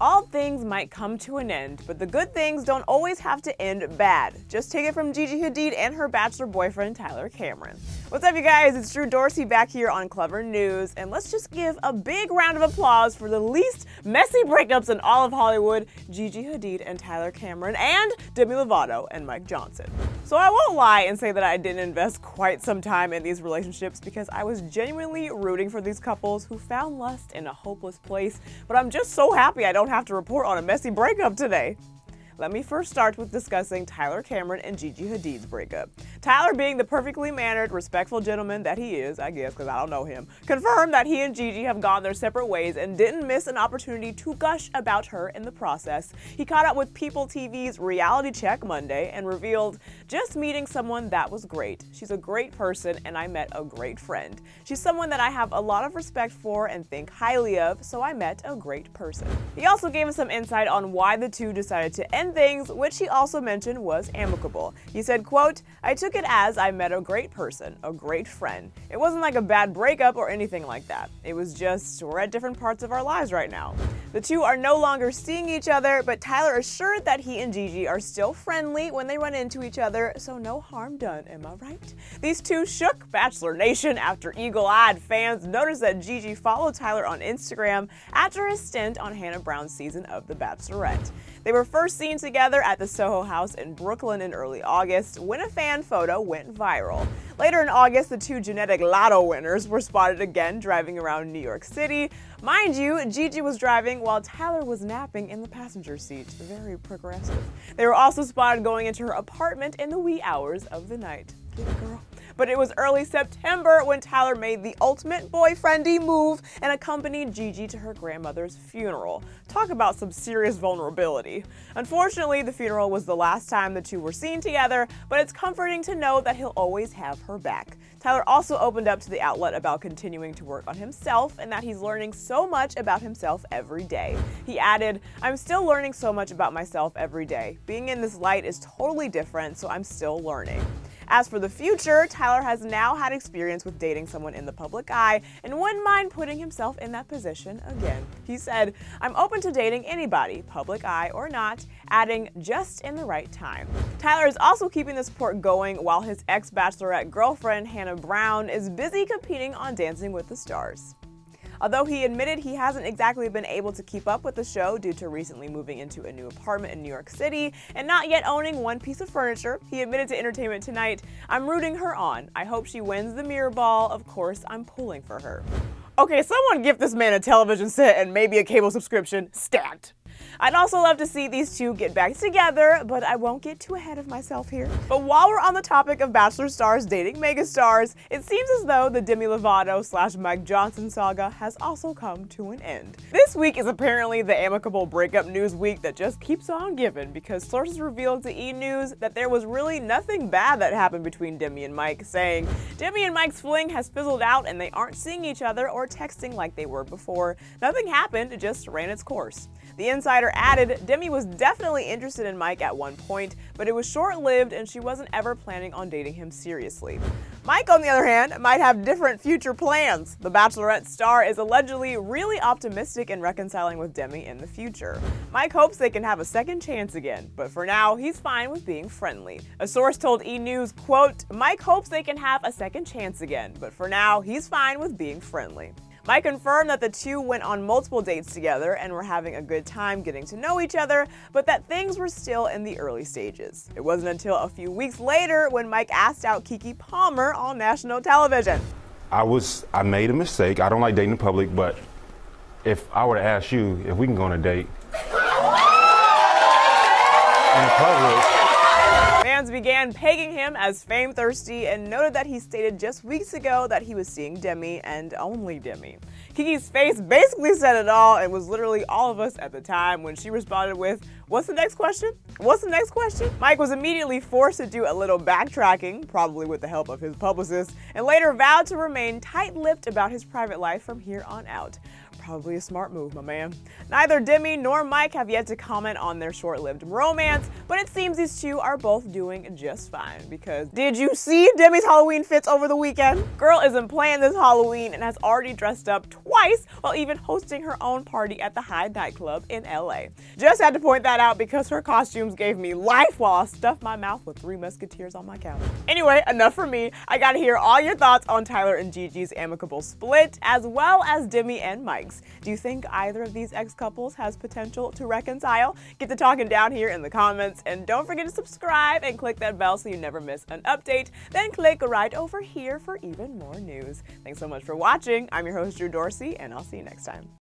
All things might come to an end, but the good things don't always have to end bad. Just take it from Gigi Hadid and her bachelor boyfriend Tyler Cameron. What's up, you guys? It's Drew Dorsey back here on Clevver News, and let's just give a big round of applause for the least messy breakups in all of Hollywood Gigi Hadid and Tyler Cameron, and Demi Lovato and Mike Johnson. So I won't lie and say that I didn't invest quite some time in these relationships because I was genuinely rooting for these couples who found lust in a hopeless place, but I'm just so happy I don't have to report on a messy breakup today. Let me first start with discussing Tyler Cameron and Gigi Hadid's breakup. Tyler, being the perfectly mannered, respectful gentleman that he is, I guess, because I don't know him, confirmed that he and Gigi have gone their separate ways and didn't miss an opportunity to gush about her in the process. He caught up with People TV's Reality Check Monday and revealed, just meeting someone that was great. She's a great person and I met a great friend. She's someone that I have a lot of respect for and think highly of, so I met a great person. He also gave us some insight on why the two decided to end things, which he also mentioned was amicable. He said, quote, I took it as I met a great person, a great friend. It wasn't like a bad breakup or anything like that. It was just, we're at different parts of our lives right now. The two are no longer seeing each other, but Tyler assured that he and Gigi are still friendly when they run into each other, so no harm done, am I right? These two shook Bachelor Nation after eagle eyed fans noticed that Gigi followed Tyler on Instagram after his stint on Hannah Brown's season of The Bachelorette. They were first seen together at the Soho House in Brooklyn in early August when a fan photo went viral. Later in August, the two genetic lotto winners were spotted again driving around New York City. Mind you, Gigi was driving while Tyler was napping in the passenger seat. Very progressive. They were also spotted going into her apartment in the wee hours of the night. Girl? But it was early September when Tyler made the ultimate boyfriendy move and accompanied Gigi to her grandmother's funeral. Talk about some serious vulnerability. Unfortunately, the funeral was the last time the two were seen together, but it's comforting to know that he'll always have her back. Tyler also opened up to the outlet about continuing to work on himself and that he's learning so much about himself every day. He added, I'm still learning so much about myself every day. Being in this light is totally different, so I'm still learning. As for the future, Tyler has now had experience with dating someone in the public eye and wouldn't mind putting himself in that position again. He said, I'm open to dating anybody, public eye or not, adding just in the right time. Tyler is also keeping the support going while his ex bachelorette girlfriend, Hannah Brown, is busy competing on Dancing with the Stars. Although he admitted he hasn't exactly been able to keep up with the show due to recently moving into a new apartment in New York City and not yet owning one piece of furniture, he admitted to Entertainment Tonight, I'm rooting her on. I hope she wins the mirror ball. Of course, I'm pulling for her. Okay, someone give this man a television set and maybe a cable subscription. Stat. I'd also love to see these two get back together, but I won't get too ahead of myself here. But while we're on the topic of Bachelor stars dating megastars, it seems as though the Demi Lovato slash Mike Johnson saga has also come to an end. This week is apparently the amicable breakup news week that just keeps on giving because sources revealed to E! News that there was really nothing bad that happened between Demi and Mike, saying Demi and Mike's fling has fizzled out and they aren't seeing each other or texting like they were before. Nothing happened, it just ran its course. The insider added Demi was definitely interested in Mike at one point, but it was short lived and she wasn't ever planning on dating him seriously. Mike, on the other hand, might have different future plans. The Bachelorette star is allegedly really optimistic in reconciling with Demi in the future. Mike hopes they can have a second chance again, but for now, he's fine with being friendly. A source told E! News, quote, Mike hopes they can have a second chance again, but for now, he's fine with being friendly. Mike confirmed that the two went on multiple dates together and were having a good time getting to know each other, but that things were still in the early stages. It wasn't until a few weeks later when Mike asked out Keke Palmer on national television. I was I made a mistake. I don't like dating in public, but if I were to ask you if we can go on a date began pegging him as fame thirsty and noted that he stated just weeks ago that he was seeing Demi and only Demi. Keke's face basically said it all and was literally all of us at the time when she responded with, What's the next question? What's the next question? Mike was immediately forced to do a little backtracking, probably with the help of his publicist, and later vowed to remain tight lipped about his private life from here on out. Probably a smart move, my man. Neither Demi nor Mike have yet to comment on their short lived romance, but it seems these two are both doing just fine because did you see Demi's Halloween fits over the weekend? Girl isn't playing this Halloween and has already dressed up twice while even hosting her own party at the Hyde nightclub in LA. Just had to point that out because her costumes gave me life while I stuffed my mouth with three musketeers on my couch. Anyway, enough for me. I gotta hear all your thoughts on Tyler and Gigi's amicable split, as well as Demi and Do you think either of these ex couples has potential to reconcile? Get to talking down here in the comments, and don't forget to subscribe and click that bell so you never miss an update. Then click right over here for even more news. Thanks so much for watching. I'm your host, Drew Dorsey, and I'll see you next time.